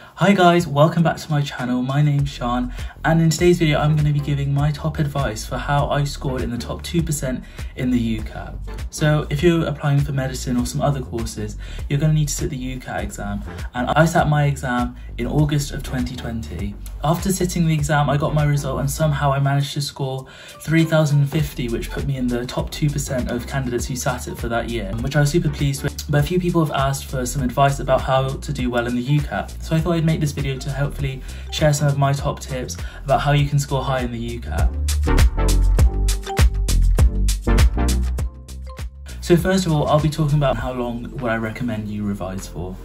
Hi guys, welcome back to my channel. My name's Shaan and in today's video I'm going to be giving my top advice for how I scored in the top 2% in the UCAT. So if you're applying for medicine or some other courses, you're going to need to sit the UCAT exam and I sat my exam in August of 2020. After sitting the exam I got my result and somehow I managed to score 3050 which put me in the top 2% of candidates who sat it for that year, which I was super pleased with. But a few people have asked for some advice about how to do well in the UCAT. So I thought I'd make this video to hopefully share some of my top tips about how you can score high in the UCAT. So first of all, I'll be talking about how long would I recommend you revise for.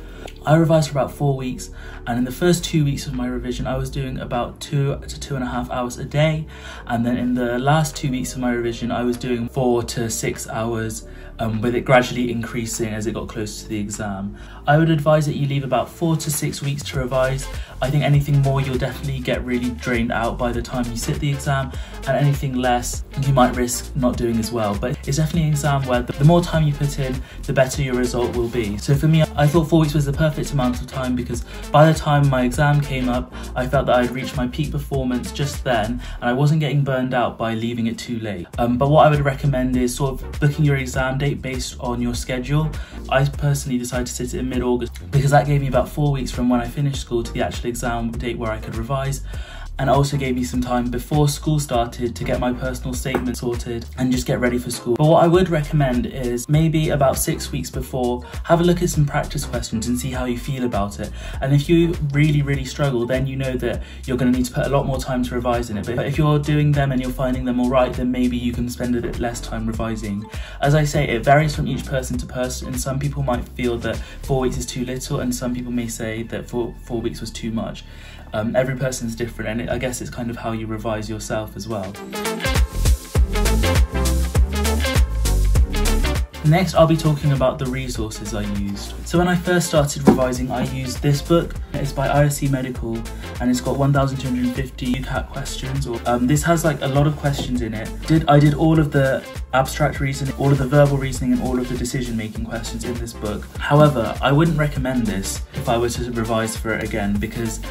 I revised for about four weeks, and in the first two weeks of my revision, I was doing about two to two and a half hours a day. And then in the last two weeks of my revision, I was doing four to six hours, um, with it gradually increasing as it got closer to the exam. I would advise that you leave about four to six weeks to revise. I think anything more, you'll definitely get really drained out by the time you sit the exam, and anything less, you might risk not doing as well. But it's definitely an exam where the more time you put in, the better your result will be. So for me, I thought four weeks was the perfect amount of time because by the time my exam came up, I felt that I'd reached my peak performance just then and I wasn't getting burned out by leaving it too late. Um, but what I would recommend is sort of booking your exam date based on your schedule. I personally decided to sit it in mid-August because that gave me about four weeks from when I finished school to the actual exam date where I could revise and also gave me some time before school started to get my personal statement sorted and just get ready for school. But what I would recommend is maybe about six weeks before, have a look at some practice questions and see how you feel about it. And if you really, really struggle, then you know that you're going to need to put a lot more time to revise in it. But if you're doing them and you're finding them all right, then maybe you can spend a bit less time revising. As I say, it varies from each person to person. And some people might feel that four weeks is too little, and some people may say that four, four weeks was too much. Um, every is different, and it, I guess it's kind of how you revise yourself as well. Next, I'll be talking about the resources I used. So when I first started revising, I used this book. It's by ISC Medical, and it's got 1,250 UCAT questions. Um, this has like a lot of questions in it. Did I did all of the abstract reasoning, all of the verbal reasoning, and all of the decision-making questions in this book. However, I wouldn't recommend this if I were to revise for it again because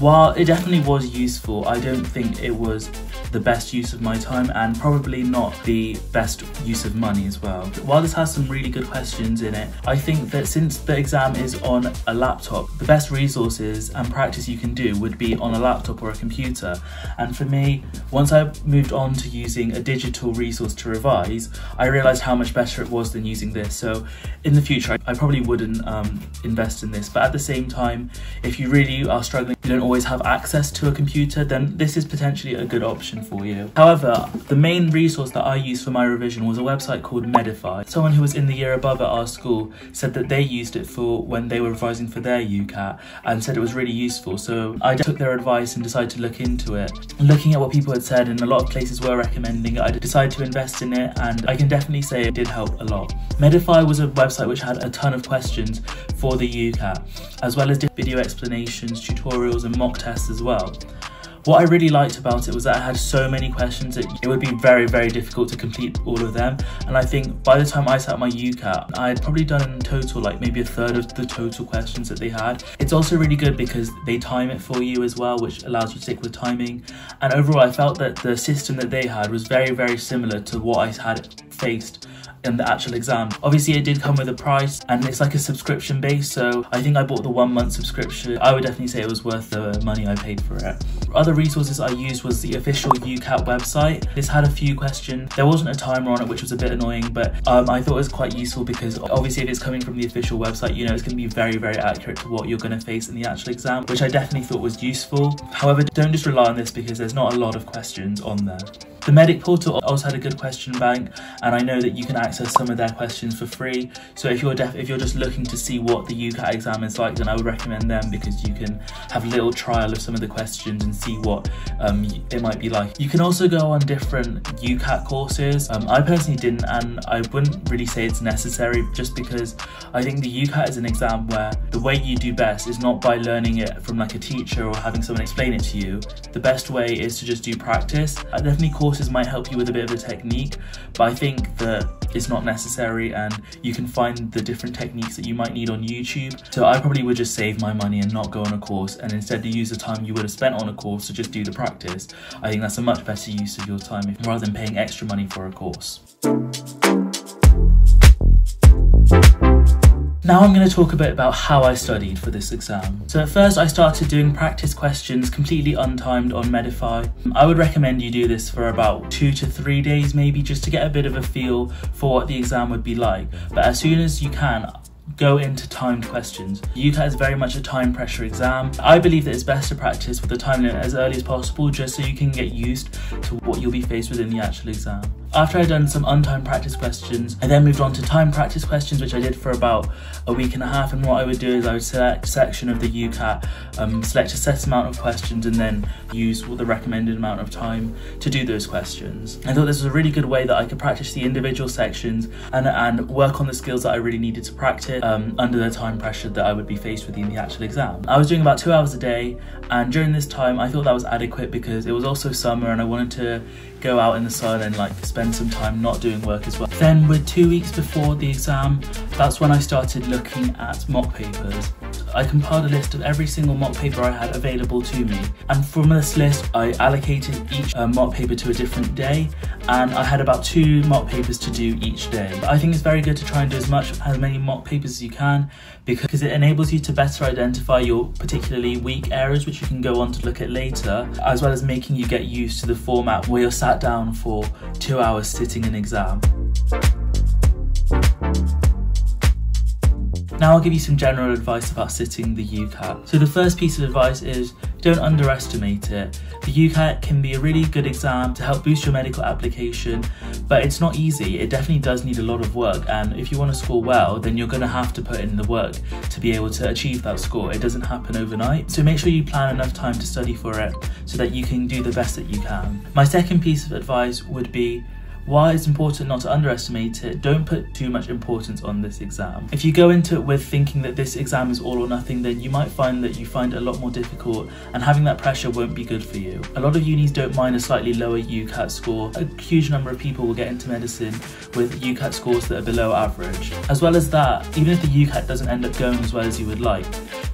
while it definitely was useful, I don't think it was the best use of my time and probably not the best use of money as well. While this has some really good questions in it, I think that since the exam is on a laptop, the best resources and practice you can do would be on a laptop or a computer. And for me, once I moved on to using a digital resource to revise, I realized how much better it was than using this. So in the future, I probably wouldn't um, invest in this. But at the same time, if you really are struggling, you don't always have access to a computer, then this is potentially a good option for you. However, the main resource that I used for my revision was a website called Medify. Someone who was in the year above at our school said that they used it for when they were revising for their UCAT and said it was really useful. So I took their advice and decided to look into it. Looking at what people had said and a lot of places were recommending it, I decided to invest in it and I can definitely say it did help a lot. Medify was a website which had a ton of questions for the UCAT, as well as video explanations, tutorials and mock tests as well. What I really liked about it was that I had so many questions that it would be very, very difficult to complete all of them. And I think by the time I sat my UCAT, I had probably done in total like maybe a third of the total questions that they had. It's also really good because they time it for you as well, which allows you to stick with timing. And overall, I felt that the system that they had was very, very similar to what I had faced in the actual exam. Obviously it did come with a price and it's like a subscription base so I think I bought the one month subscription. I would definitely say it was worth the money I paid for it. Other resources I used was the official UCAT website. This had a few questions. There wasn't a timer on it which was a bit annoying but um, I thought it was quite useful because obviously if it's coming from the official website you know it's going to be very very accurate to what you're going to face in the actual exam which I definitely thought was useful. However don't just rely on this because there's not a lot of questions on there. The Medic portal also had a good question bank, and I know that you can access some of their questions for free. So if you're if you're just looking to see what the UCAT exam is like, then I would recommend them because you can have a little trial of some of the questions and see what um, it might be like. You can also go on different UCAT courses. Um, I personally didn't, and I wouldn't really say it's necessary just because I think the UCAT is an exam where the way you do best is not by learning it from like a teacher or having someone explain it to you. The best way is to just do practice. Uh, definitely courses might help you with a bit of a technique, but I think that it's not necessary and you can find the different techniques that you might need on YouTube. So I probably would just save my money and not go on a course and instead use the time you would have spent on a course to just do the practice. I think that's a much better use of your time rather than paying extra money for a course. Now I'm going to talk a bit about how I studied for this exam. So at first I started doing practice questions completely untimed on Medify. I would recommend you do this for about two to three days maybe just to get a bit of a feel for what the exam would be like. But as soon as you can, go into timed questions. UCAT is very much a time pressure exam. I believe that it's best to practice with the time limit as early as possible just so you can get used to what you'll be faced with in the actual exam. After I'd done some untimed practice questions, I then moved on to time practice questions, which I did for about a week and a half. And what I would do is I would select a section of the UCAT, um, select a set amount of questions, and then use the recommended amount of time to do those questions. I thought this was a really good way that I could practice the individual sections and, and work on the skills that I really needed to practice um, under the time pressure that I would be faced with in the actual exam. I was doing about two hours a day, and during this time, I thought that was adequate because it was also summer and I wanted to go out in the sun and like spend some time not doing work as well. Then with two weeks before the exam, that's when I started looking at mock papers. I compiled a list of every single mock paper I had available to me. And from this list, I allocated each uh, mock paper to a different day. And I had about two mock papers to do each day. I think it's very good to try and do as much, as many mock papers as you can, because it enables you to better identify your particularly weak areas, which you can go on to look at later, as well as making you get used to the format where you're sat down for two hours sitting an exam. Now I'll give you some general advice about sitting the UCAT. So the first piece of advice is don't underestimate it. The UCAT can be a really good exam to help boost your medical application, but it's not easy. It definitely does need a lot of work and if you want to score well, then you're going to have to put in the work to be able to achieve that score. It doesn't happen overnight. So make sure you plan enough time to study for it so that you can do the best that you can. My second piece of advice would be why it's important not to underestimate it, don't put too much importance on this exam. If you go into it with thinking that this exam is all or nothing, then you might find that you find it a lot more difficult and having that pressure won't be good for you. A lot of unis don't mind a slightly lower UCAT score. A huge number of people will get into medicine with UCAT scores that are below average. As well as that, even if the UCAT doesn't end up going as well as you would like,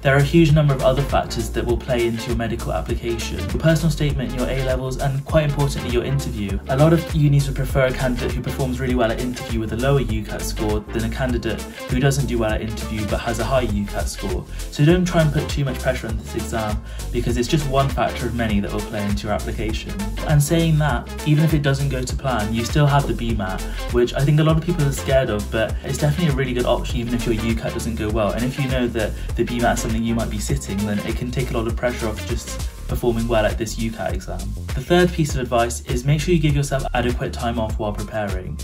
there are a huge number of other factors that will play into your medical application. Your personal statement, your A levels, and quite importantly, your interview. A lot of unis would prefer a candidate who performs really well at interview with a lower UCAT score than a candidate who doesn't do well at interview but has a high UCAT score. So don't try and put too much pressure on this exam because it's just one factor of many that will play into your application. And saying that, even if it doesn't go to plan, you still have the BMAT, which I think a lot of people are scared of, but it's definitely a really good option even if your UCAT doesn't go well. And if you know that the BMAT something you might be sitting, then it can take a lot of pressure off just performing well at this UCAT exam. The third piece of advice is make sure you give yourself adequate time off while preparing.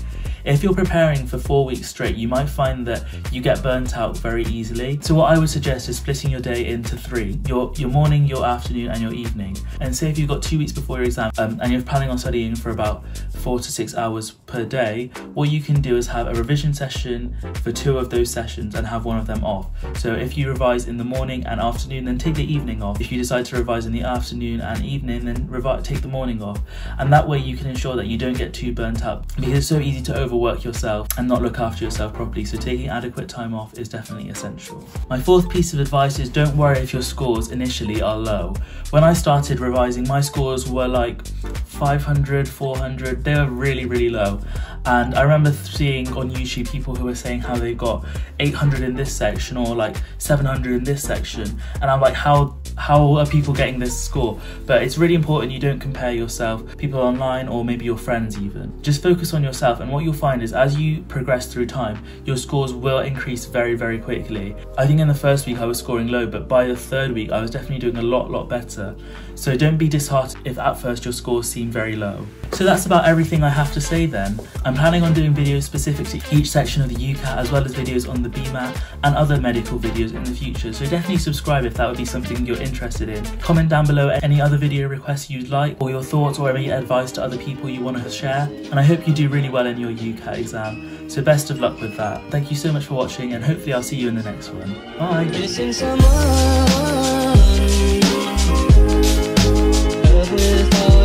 If you're preparing for four weeks straight, you might find that you get burnt out very easily. So what I would suggest is splitting your day into three, your, your morning, your afternoon and your evening. And say if you've got two weeks before your exam um, and you're planning on studying for about four to six hours per day, what you can do is have a revision session for two of those sessions and have one of them off. So if you revise in the morning and afternoon, then take the evening off. If you decide to revise in the afternoon and evening, then take the morning off. And that way you can ensure that you don't get too burnt out because it's so easy to over overwork yourself and not look after yourself properly, so taking adequate time off is definitely essential. My fourth piece of advice is don't worry if your scores initially are low. When I started revising, my scores were like 500, 400, they were really, really low. And I remember seeing on YouTube people who were saying how they got 800 in this section or like 700 in this section. And I'm like, how how are people getting this score? But it's really important you don't compare yourself, people online or maybe your friends even. Just focus on yourself and what you'll find is as you progress through time, your scores will increase very, very quickly. I think in the first week I was scoring low, but by the third week I was definitely doing a lot, lot better. So don't be disheartened if at first your scores seem very low. So that's about everything I have to say then. I'm planning on doing videos specific to each section of the UCAT as well as videos on the BMAT and other medical videos in the future, so definitely subscribe if that would be something you're interested in. Comment down below any other video requests you'd like or your thoughts or any advice to other people you want to share, and I hope you do really well in your UCAT exam, so best of luck with that. Thank you so much for watching and hopefully I'll see you in the next one. Bye! with all